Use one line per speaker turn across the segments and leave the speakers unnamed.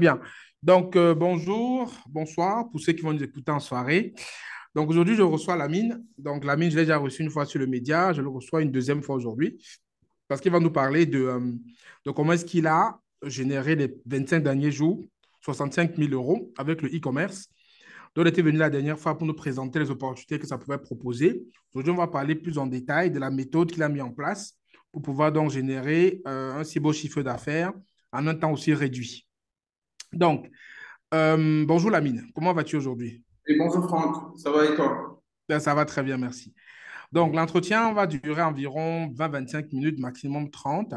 bien. Donc, euh, bonjour, bonsoir pour ceux qui vont nous écouter en soirée. Donc, aujourd'hui, je reçois Lamine. Donc, Lamine, je l'ai déjà reçu une fois sur le média. Je le reçois une deuxième fois aujourd'hui parce qu'il va nous parler de, euh, comment est-ce qu'il a généré les 25 derniers jours 65 000 euros avec le e-commerce. Donc, il était venu la dernière fois pour nous présenter les opportunités que ça pouvait proposer. Aujourd'hui, on va parler plus en détail de la méthode qu'il a mis en place pour pouvoir donc générer euh, un si beau chiffre d'affaires en un temps aussi réduit. Donc, euh, bonjour Lamine, comment vas-tu aujourd'hui?
Et bonjour Franck, ça va et toi?
Ben, Ça va très bien, merci. Donc, l'entretien va durer environ 20-25 minutes, maximum 30,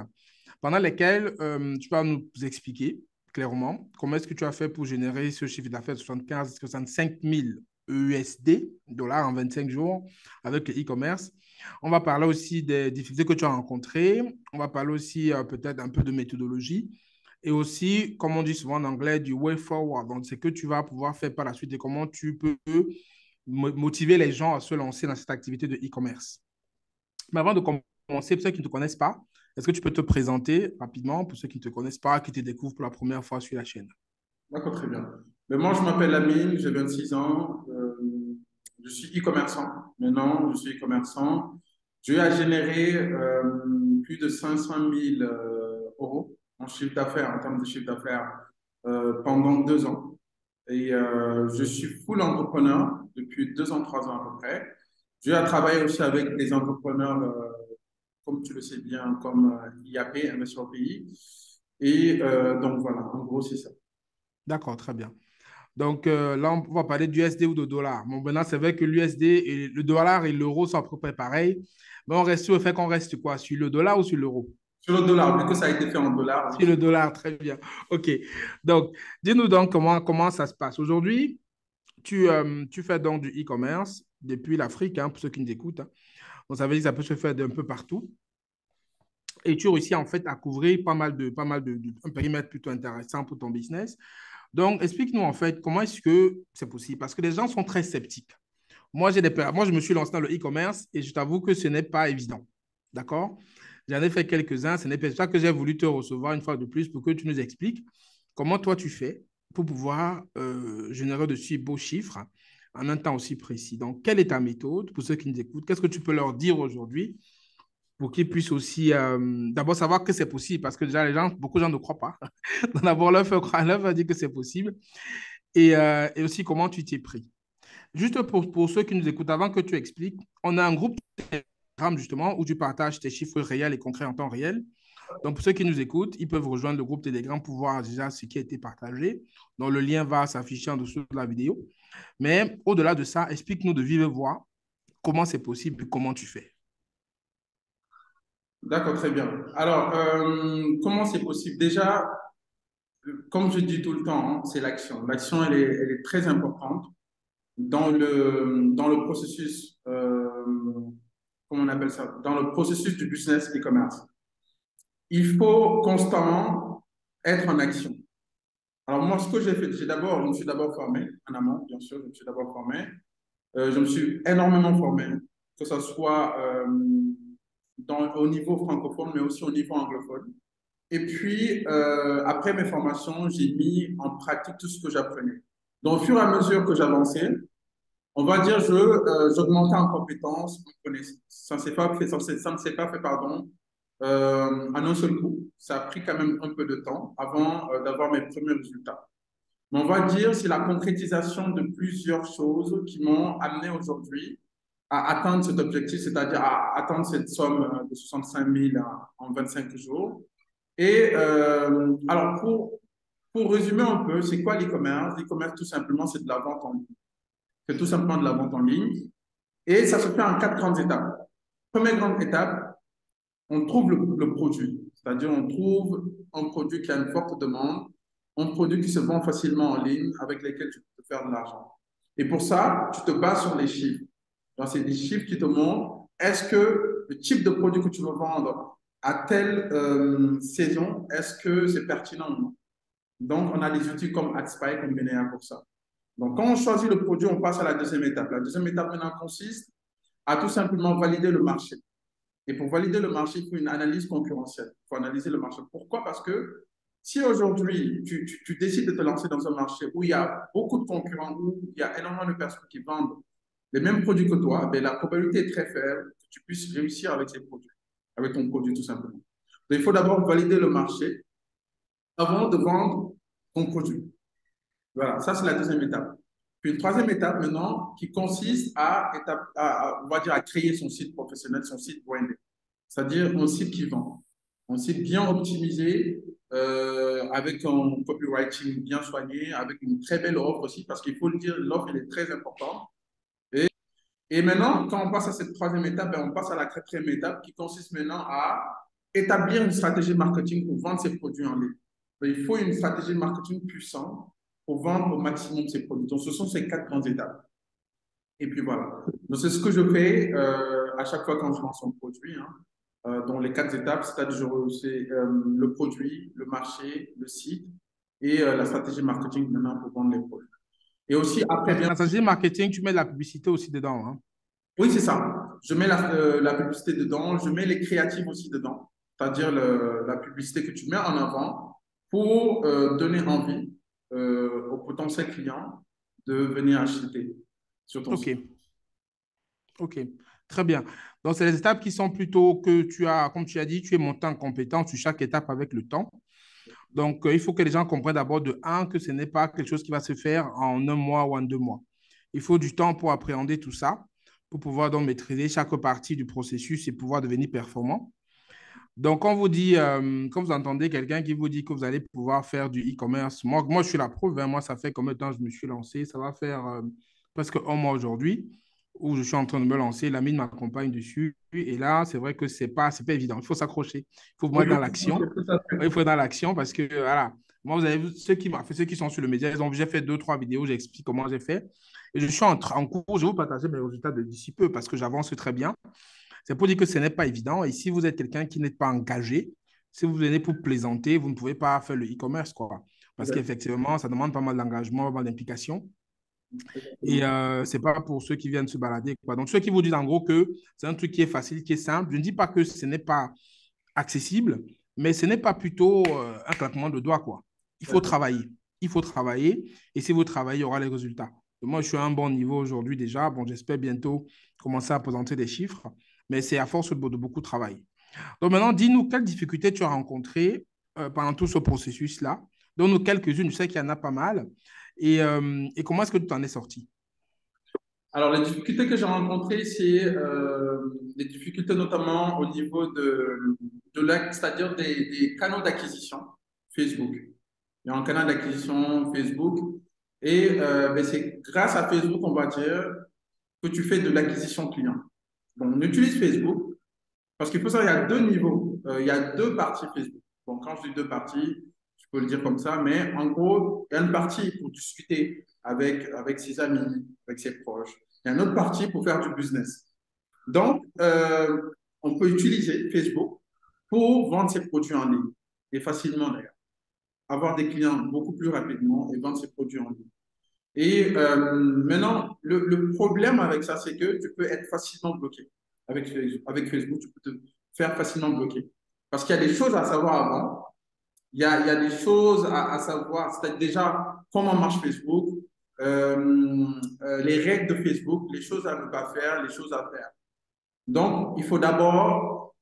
pendant lesquelles euh, tu vas nous expliquer clairement comment est-ce que tu as fait pour générer ce chiffre d'affaires de 75-65 000 USD, dollars en 25 jours avec le e-commerce. On va parler aussi des difficultés que tu as rencontrées. On va parler aussi euh, peut-être un peu de méthodologie et aussi, comme on dit souvent en anglais, du way forward. Donc, c'est que tu vas pouvoir faire par la suite et comment tu peux motiver les gens à se lancer dans cette activité de e-commerce. Mais avant de commencer, pour ceux qui ne te connaissent pas, est-ce que tu peux te présenter rapidement pour ceux qui ne te connaissent pas, qui te découvrent pour la première fois sur la chaîne?
D'accord, très bien. Mais moi, je m'appelle Amine, j'ai 26 ans. Euh, je suis e-commerçant. Maintenant, je suis e-commerçant. J'ai à générer euh, plus de 500 000 euh, euros chiffre d'affaires, en termes de chiffre d'affaires, euh, pendant deux ans. Et euh, je suis full entrepreneur depuis deux ans, trois ans à peu près. J'ai à travailler aussi avec des entrepreneurs, euh, comme tu le sais bien, comme IAP, MSOPI. Et donc voilà, en gros, c'est ça.
D'accord, très bien. Donc là, on va parler d'USD ou de dollar. Bon, maintenant, c'est vrai que l'USD et le dollar et l'euro sont à peu près pareils. Mais on reste sur le fait qu'on reste quoi? Sur le dollar ou sur l'euro?
Sur le dollar, vu que ça a été fait en dollars.
Sur le dollar, très bien. OK. Donc, dis-nous donc comment, comment ça se passe. Aujourd'hui, tu, euh, tu fais donc du e-commerce depuis l'Afrique, hein, pour ceux qui nous écoutent. Hein. Veut dire que ça peut se faire d'un peu partout. Et tu réussis en fait à couvrir pas mal de, pas mal de, un périmètre plutôt intéressant pour ton business. Donc, explique-nous en fait comment est-ce que c'est possible? Parce que les gens sont très sceptiques. Moi, j'ai des moi, je me suis lancé dans le e-commerce et je t'avoue que ce n'est pas évident. D'accord? J'en ai fait quelques-uns. Ce n'est pas ça que j'ai voulu te recevoir une fois de plus pour que tu nous expliques comment toi tu fais pour pouvoir euh, générer de si beaux chiffres en un temps aussi précis. Donc, quelle est ta méthode pour ceux qui nous écoutent? Qu'est-ce que tu peux leur dire aujourd'hui pour qu'ils puissent aussi euh, d'abord savoir que c'est possible? Parce que déjà, les gens, beaucoup de gens ne croient pas. d'abord, leur faire croire, dire que c'est possible. Et, euh, et, aussi comment tu t'es pris. Juste pour, pour ceux qui nous écoutent, avant que tu expliques, on a un groupe justement, où tu partages tes chiffres réels et concrets en temps réel. Donc, pour ceux qui nous écoutent, ils peuvent rejoindre le groupe Telegram pour voir déjà ce qui a été partagé. Donc, le lien va s'afficher en dessous de la vidéo. Mais au-delà de ça, explique-nous de vive voix comment c'est possible et comment tu fais.
D'accord, très bien. Alors, euh, comment c'est possible? Déjà, comme je dis tout le temps, hein, c'est l'action. L'action, elle est, très importante dans le, dans le processus euh, on appelle ça, dans le processus du business e-commerce. Il faut constamment être en action. Alors moi, ce que j'ai fait, j'ai d'abord, je me suis d'abord formé en amont, bien sûr, je me suis d'abord formé. Euh, je me suis énormément formé, que ce soit euh, au niveau francophone, mais aussi au niveau anglophone. Et puis, euh, après mes formations, j'ai mis en pratique tout ce que j'apprenais. Donc, au fur et à mesure que j'avançais, on va dire, je, euh, j'augmentais en compétences, en connaissances. Ça ne s'est pas fait, ça, pas fait, pardon, euh, en un seul coup. Ça a pris quand même un peu de temps avant euh, d'avoir mes premiers résultats. Mais on va dire, c'est la concrétisation de plusieurs choses qui m'ont amené aujourd'hui à atteindre cet objectif, c'est-à-dire à atteindre cette somme de 65 000 en 25 jours. Et euh, alors, pour, pour résumer un peu, c'est quoi l'e-commerce? L'e-commerce, tout simplement, c'est de la vente en ligne c'est tout simplement de la vente en ligne. Et ça se fait en quatre grandes étapes. Première grande étape, on trouve le, produit. C'est-à-dire, on trouve un produit qui a une forte demande, un produit qui se vend facilement en ligne, avec lequel tu peux faire de l'argent. Et pour ça, tu te bases sur les chiffres. C'est des chiffres qui te montrent est-ce que le type de produit que tu veux vendre à telle euh, saison, est-ce que c'est pertinent ou non? Donc, on a des outils comme AdSpy, comme Benea pour ça. Donc, quand on choisit le produit, on passe à la deuxième étape. La deuxième étape maintenant consiste à tout simplement valider le marché. Et pour valider le marché, il faut une analyse concurrentielle. Il faut analyser le marché. Pourquoi? Parce que Si aujourd'hui, tu, décides de te lancer dans un marché où il y a beaucoup de concurrents, où il y a énormément de personnes qui vendent les mêmes produits que toi, ben, la probabilité est très faible que tu puisses réussir avec ces produits, avec ton produit tout simplement. Donc, il faut d'abord valider le marché avant de vendre ton produit. Voilà, ça c'est la deuxième étape. Puis une troisième étape maintenant qui consiste à, on va dire, à créer son site professionnel, son site brandé, c'est-à-dire un site qui vend, un site bien optimisé, euh, avec un copywriting bien soigné, avec une très belle offre aussi, parce qu'il faut le dire, l'offre est très importante. Et, et maintenant, quand on passe à cette troisième étape, ben, on passe à la quatrième étape qui consiste maintenant à établir une stratégie marketing pour vendre ses produits en ligne. il faut une stratégie marketing puissante pour vendre au maximum ses produits. Donc, ce sont ces quatre grandes étapes. Et puis voilà. Donc, c'est ce que je fais euh, à chaque fois quand je lance un produit, hein, euh, dans les quatre étapes, c'est-à-dire c'est euh, le produit, le marché, le site et euh, la stratégie marketing maintenant pour vendre les produits. Et aussi, après,
bien. La stratégie marketing, tu mets la publicité aussi dedans. Hein?
Oui, c'est ça. Je mets la, la, publicité dedans, je mets les créatives aussi dedans, c'est-à-dire la publicité que tu mets en avant pour donner envie euh, aux potentiels clients de venir acheter sur ton
OK. OK. Très bien. Donc, c'est les étapes qui sont plutôt que tu as, comme tu as dit, tu es monté en compétence sur chaque étape avec le temps. Donc, euh, il faut que les gens comprennent d'abord de un, que ce n'est pas quelque chose qui va se faire en un mois ou en deux mois. Il faut du temps pour appréhender tout ça, pour pouvoir donc maîtriser chaque partie du processus et pouvoir devenir performant. Donc, quand vous dit, euh, quand vous entendez quelqu'un qui vous dit que vous allez pouvoir faire du e-commerce, moi, moi, je suis la preuve. Hein. moi, ça fait combien de temps je me suis lancé? Ça va faire euh, presque un mois aujourd'hui où je suis en train de me lancer. La mine m'accompagne dessus. Et là, c'est vrai que ce n'est pas, pas évident. Il faut s'accrocher. Il faut être dans l'action. Il faut être dans l'action parce que, voilà, moi, vous avez ceux qui, ceux qui sont sur le média, déjà fait deux, trois vidéos, j'explique comment j'ai fait. Et je suis en, en cours, je vais vous partager mes résultats de d'ici peu parce que j'avance très bien. C'est pour dire que ce n'est pas évident. Et si vous êtes quelqu'un qui n'est pas engagé, si vous venez pour plaisanter, vous ne pouvez pas faire le e-commerce, quoi. Parce qu'effectivement, ça demande pas mal d'engagement, pas mal d'implication. Et euh, ce n'est pas pour ceux qui viennent se balader. Quoi. Donc, ceux qui vous disent en gros que c'est un truc qui est facile, qui est simple, je ne dis pas que ce n'est pas accessible, mais ce n'est pas plutôt euh, un claquement de doigts. Quoi. Il faut travailler. Il faut travailler. Et si vous travaillez, il y aura les résultats. moi, je suis à un bon niveau aujourd'hui déjà. Bon, j'espère bientôt commencer à présenter des chiffres mais c'est à force de, beaucoup de travail. Donc maintenant, dis-nous quelles difficultés tu as rencontrées euh, pendant tout ce processus-là. Donne-nous quelques-unes, je sais qu'il y en a pas mal. Et, euh, comment est-ce que tu t'en es sorti
Alors, les difficultés que j'ai rencontrées, c'est euh, des difficultés notamment au niveau de, de c'est-à-dire des, canaux d'acquisition Facebook. Il y a un canal d'acquisition Facebook et ben, c'est grâce à Facebook, on va dire, que tu fais de l'acquisition client on utilise Facebook parce qu'il faut savoir, il y a deux niveaux, euh, il y a deux parties Facebook. Bon, quand je dis deux parties, je peux le dire comme ça, mais en gros, il y a une partie pour discuter avec, ses amis, avec ses proches. Il y a une autre partie pour faire du business. Donc, euh, on peut utiliser Facebook pour vendre ses produits en ligne, et facilement d'ailleurs. Avoir des clients beaucoup plus rapidement et vendre ses produits en ligne. Et euh, maintenant, le, problème avec ça, c'est que tu peux être facilement bloqué. Avec, Facebook, tu peux te faire facilement bloquer. Parce qu'il y a des choses à savoir avant. Il y a, des choses à, savoir. C'est déjà comment marche Facebook, euh, euh, les règles de Facebook, les choses à ne pas faire, les choses à faire. Donc, il faut d'abord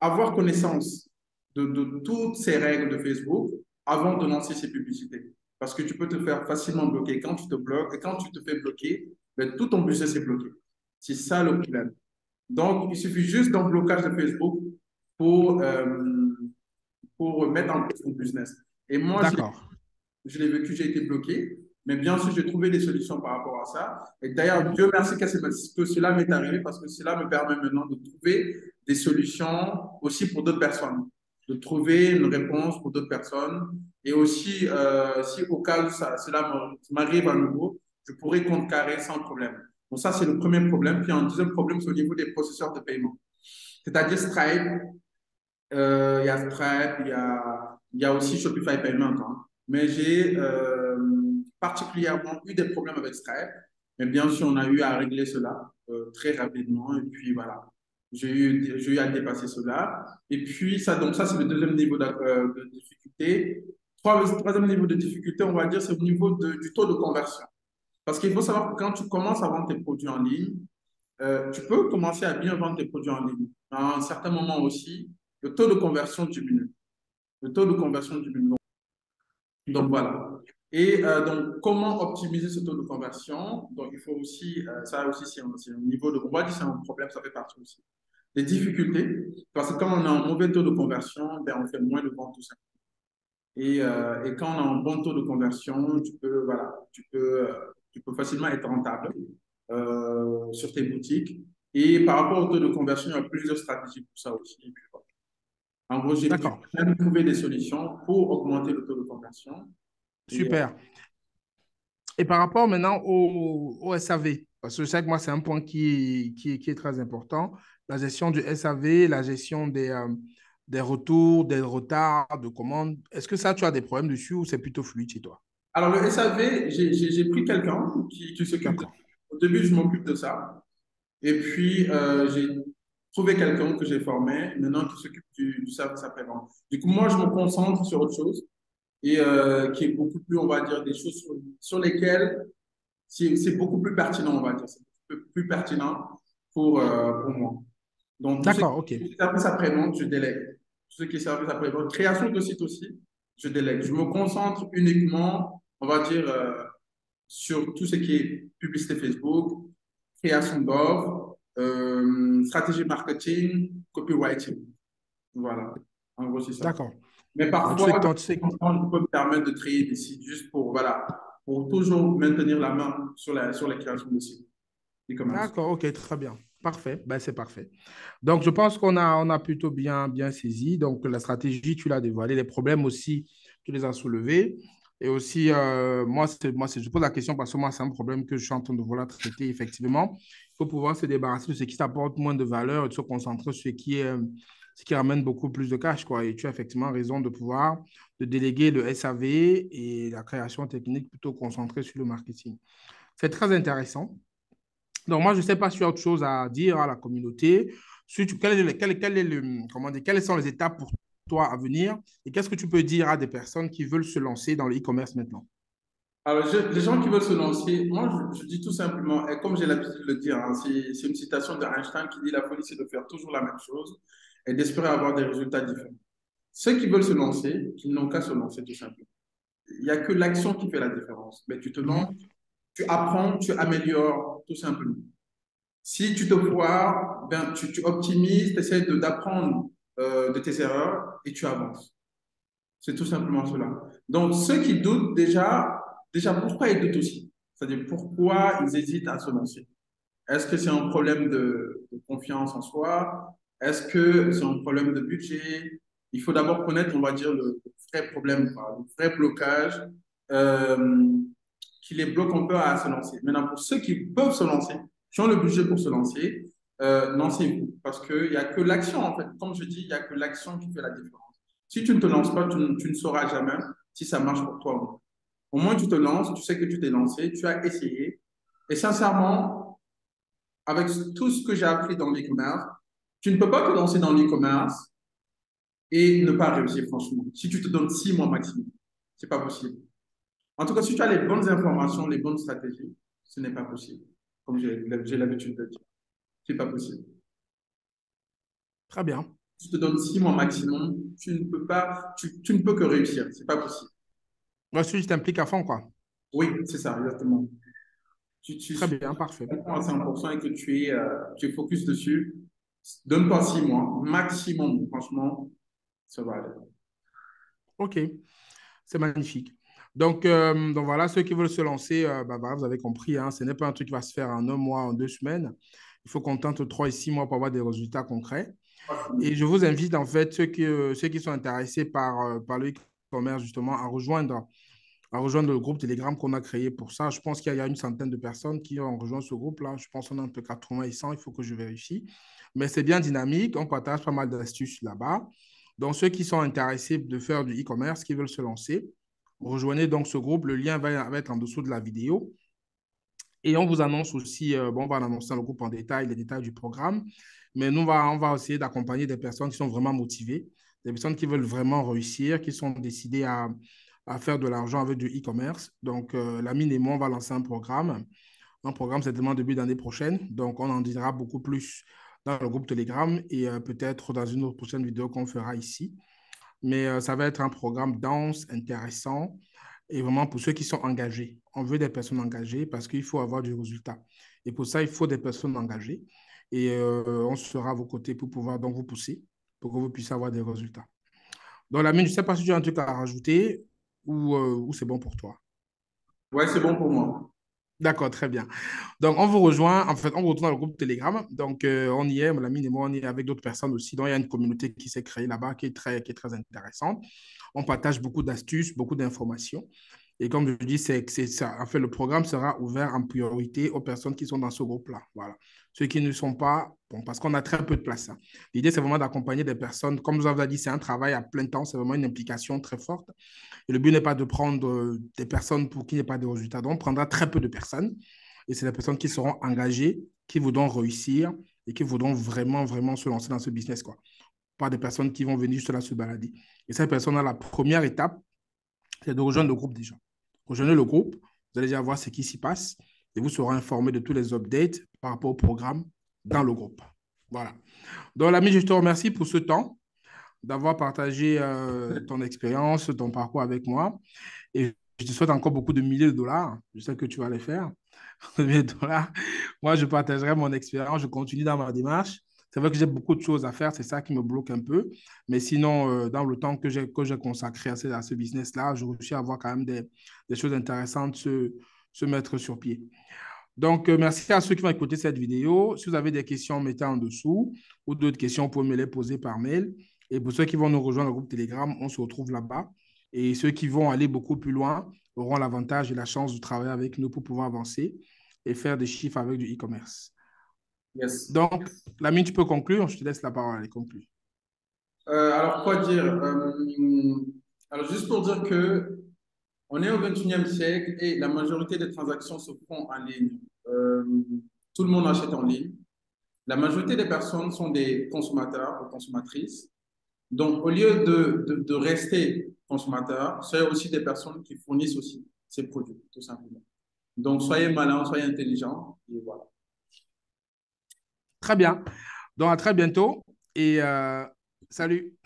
avoir connaissance de, de toutes ces règles de Facebook avant de lancer ses publicités. Parce que tu peux te faire facilement bloquer. Quand tu te bloques, et quand tu te fais bloquer, ben, tout ton business est bloqué. C'est ça le problème. Donc, il suffit juste d'un blocage de Facebook pour, euh, pour mettre en place ton business. Et moi, je l'ai vécu, j'ai été bloqué. Mais bien sûr, j'ai trouvé des solutions par rapport à ça. Et d'ailleurs, Dieu merci que cela m'est arrivé parce que cela me permet maintenant de trouver des solutions aussi pour d'autres personnes de trouver une réponse pour d'autres personnes. Et aussi, euh, si au cas où cela m'arrive à nouveau, je pourrais contrecarrer sans problème. Donc ça, c'est le premier problème. Puis un deuxième problème, c'est au niveau des processeurs de paiement. C'est-à-dire Stripe, euh, il y a Stripe, il y a, y a aussi Shopify Payment. Hein. Mais j'ai euh, particulièrement eu des problèmes avec Stripe. Mais bien sûr, on a eu à régler cela très rapidement. Et puis voilà, J'ai eu, eu à dépasser cela. Et puis, ça, donc ça, c'est le deuxième niveau de, euh, de difficulté. Troisième niveau de difficulté, on va dire, c'est au niveau de, du taux de conversion. Parce qu'il faut savoir que quand tu commences à vendre tes produits en ligne, euh, tu peux commencer à bien vendre tes produits en ligne. À un certain moment aussi, le taux de conversion diminue. Le taux de conversion diminue. Donc, voilà. Et euh, donc, comment optimiser ce taux de conversion? Donc, il faut aussi, ça aussi, c'est un, un, niveau de, on va dire c'est un problème, ça fait partie aussi. Des difficultés, parce que quand on a un mauvais taux de conversion, ben, on fait moins de ventes tout simplement. Et, et, quand on a un bon taux de conversion, tu peux, voilà, tu peux, tu peux facilement être rentable euh, sur tes boutiques. Et par rapport au taux de conversion, il y a plusieurs stratégies pour ça aussi. En gros, j'ai même trouvé des solutions pour augmenter le taux de conversion.
Super. Et par rapport maintenant au, au, SAV, parce que je sais que moi, c'est un point qui, qui, qui, est très important, la gestion du SAV, la gestion des, euh, des retours, des retards de commandes. Est-ce que ça, tu as des problèmes dessus ou c'est plutôt fluide chez toi?
Alors, le SAV, j'ai pris quelqu'un qui, qui s'occupe. Au début, je m'occupe de ça. Et puis, euh, j'ai trouvé quelqu'un que j'ai formé, maintenant qui s'occupe du, du service après-vente. Du coup, moi, je me concentre sur autre chose et euh, qui est beaucoup plus, on va dire, des choses sur, sur lesquelles c'est beaucoup plus pertinent, on va dire. C'est plus, plus pertinent pour, euh, pour moi.
Donc, D'accord, ok.
Service après-vente, je délègue. Tout ce qui est service après-vente, création de site aussi, je délègue. Je me concentre uniquement on va dire, euh, sur tout ce qui est publicité Facebook, création d'offres, euh, stratégie marketing, copywriting. Voilà. En gros, c'est ça.
D'accord.
Mais parfois, on peut me permettre de créer des sites juste pour, voilà, pour toujours maintenir la main sur la, sur la création de sites.
D'accord, ok, très bien. Parfait, ben, c'est parfait. Donc, je pense qu'on a, on a plutôt bien, bien saisi. Donc, la stratégie, tu l'as dévoilée. Les problèmes aussi, tu les as soulevés. Et aussi, euh, moi, moi je pose la question parce que moi, c'est un problème que je suis en train de vouloir traiter, effectivement. Il faut pouvoir se débarrasser de ce qui t'apporte moins de valeur et se concentrer sur ce qui, est, qui ramène beaucoup plus de cash. Quoi. Et tu as effectivement raison de pouvoir de déléguer le SAV et la création technique plutôt concentrée sur le marketing. C'est très intéressant. Donc, moi, je ne sais pas si tu as autre chose à dire à la communauté. Quelles sont les étapes pour toi à venir Et qu'est-ce que tu peux dire à des personnes qui veulent se lancer dans le e-commerce maintenant
Alors, les gens qui veulent se lancer, moi, je, dis tout simplement, et comme j'ai l'habitude de le dire, hein, c'est une citation d'Einstein qui dit la folie, c'est de faire toujours la même chose et d'espérer avoir des résultats différents. Ceux qui veulent se lancer, qui n'ont qu'à se lancer tout simplement. Il n'y a que l'action qui fait la différence. Mais tu te lances, tu apprends, tu améliores tout simplement. Si tu te foires, ben, tu, tu optimises, tu essaies d'apprendre euh, de tes erreurs et tu avances. C'est tout simplement cela. Donc, ceux qui doutent déjà, déjà pourquoi ils doutent aussi? C'est-à-dire pourquoi ils hésitent à se lancer? Est-ce que c'est un problème de, confiance en soi? Est-ce que c'est un problème de budget? Il faut d'abord connaître, on va dire, le, vrai problème, le vrai blocage euh, qui les bloque un peu à se lancer. Maintenant, pour ceux qui peuvent se lancer, qui ont le budget pour se lancer, euh, lancez-vous. Parce qu'il n'y a que l'action, en fait. Comme je dis, il n'y a que l'action qui fait la différence. Si tu ne te lances pas, tu, ne sauras jamais si ça marche pour toi Au moins, tu te lances, tu sais que tu t'es lancé, tu as essayé. Et sincèrement, avec tout ce que j'ai appris dans l'e-commerce, tu ne peux pas te lancer dans l'e-commerce et ne pas réussir, franchement. Si tu te donnes six mois maximum, c'est pas possible. En tout cas, si tu as les bonnes informations, les bonnes stratégies, ce n'est pas possible, comme j'ai l'habitude de dire. C'est pas possible.
Très bien.
Tu te donnes six mois maximum, tu ne peux pas, tu, tu ne peux que réussir. C'est pas possible.
Moi, si tu t'impliques à fond, quoi.
Oui, c'est ça, exactement.
Tu, Très bien, parfait.
À 100% et que tu es, euh, tu es focus dessus, donne-toi six mois, maximum, franchement, ça va aller.
Ok, c'est magnifique. Donc, euh, donc voilà, ceux qui veulent se lancer, euh, bah, vous avez compris, hein, ce n'est pas un truc qui va se faire en un mois, en deux semaines. Il faut qu'on tente trois et six mois pour avoir des résultats concrets. Et je vous invite, en fait, ceux qui, ceux qui sont intéressés par, euh, par le e-commerce, justement, à rejoindre, à rejoindre le groupe Telegram qu'on a créé pour ça. Je pense qu'il y a une centaine de personnes qui ont rejoint ce groupe-là. Je pense qu'on a entre 80 et 100. Il faut que je vérifie. Mais c'est bien dynamique. On partage pas mal d'astuces là-bas. Donc, ceux qui sont intéressés de faire du e-commerce, qui veulent se lancer, rejoignez donc ce groupe. Le lien va être en dessous de la vidéo. Et on vous annonce aussi, euh, bon, on va annoncer dans le groupe en détail les détails du programme, mais nous, on va, essayer d'accompagner des personnes qui sont vraiment motivées, des personnes qui veulent vraiment réussir, qui sont décidées à, à faire de l'argent avec du e-commerce. Donc, euh, la mine et moi, on va lancer un programme. Un programme certainement début d'année prochaine. Donc, on en dira beaucoup plus dans le groupe Telegram et euh, peut-être dans une autre prochaine vidéo qu'on fera ici. Mais euh, ça va être un programme dense, intéressant et vraiment pour ceux qui sont engagés. On veut des personnes engagées parce qu'il faut avoir du résultat. Et pour ça, il faut des personnes engagées. Et euh, on sera à vos côtés pour pouvoir donc vous pousser pour que vous puissiez avoir des résultats. Donc, la mine, je ne sais pas si tu as un truc à rajouter ou, ou c'est bon pour toi.
Ouais, c'est bon pour moi.
D'accord, très bien. Donc, on vous rejoint, en fait, on vous retrouve dans le groupe Telegram. Donc, euh, on y est, Lamine et moi, on y est avec d'autres personnes aussi. Donc, il y a une communauté qui s'est créée là-bas qui est très, qui est très intéressante. On partage beaucoup d'astuces, beaucoup d'informations. Et comme je dis, c'est, c'est ça. En fait, le programme sera ouvert en priorité aux personnes qui sont dans ce groupe-là. Voilà. Ceux qui ne sont pas, bon, parce qu'on a très peu de place. Hein. L'idée, c'est vraiment d'accompagner des personnes. Comme je vous avez dit, c'est un travail à plein temps, c'est vraiment une implication très forte. Et le but n'est pas de prendre euh, des personnes pour qui n'y ait pas de résultats. Donc, on prendra très peu de personnes. Et c'est des personnes qui seront engagées, qui voudront réussir et qui voudront vraiment, vraiment se lancer dans ce business. Quoi. Pas des personnes qui vont venir juste là se balader. Et cette personne-là, la première étape, c'est de rejoindre le groupe déjà. Rejoignez le groupe, vous allez déjà voir ce qui s'y passe et vous serez informé de tous les updates par rapport au programme dans le groupe. Voilà. Donc, l'ami, je te remercie pour ce temps, d'avoir partagé euh, ton expérience, ton parcours avec moi. Et je te souhaite encore beaucoup de milliers de dollars. Je sais que tu vas les faire. Moi, je partagerai mon expérience. Je continue dans ma démarche. C'est vrai que j'ai beaucoup de choses à faire, c'est ça qui me bloque un peu. Mais sinon, euh, dans le temps que j'ai consacré à ce, ce business-là, je réussis à avoir quand même des, des choses intéressantes se mettre sur pied. Donc, euh, merci à ceux qui vont écouter cette vidéo. Si vous avez des questions, mettez en dessous ou d'autres questions, vous pouvez me les poser par mail. Et pour ceux qui vont nous rejoindre au groupe Telegram, on se retrouve là-bas. Et ceux qui vont aller beaucoup plus loin auront l'avantage et la chance de travailler avec nous pour pouvoir avancer et faire des chiffres avec du e-commerce. Donc, Lamine, tu peux conclure? Je te laisse la parole. Allez, conclure.
Euh, alors, quoi dire? Euh, Alors, juste pour dire que on est au 21e siècle et la majorité des transactions se font en ligne. Euh, tout le monde achète en ligne. La majorité des personnes sont des consommateurs ou consommatrices. Donc, au lieu de, rester consommateurs, soyez aussi des personnes qui fournissent aussi ces produits, tout simplement. Donc, soyez malins, soyez intelligents, et voilà.
Très bien. Donc, à très bientôt et euh, salut.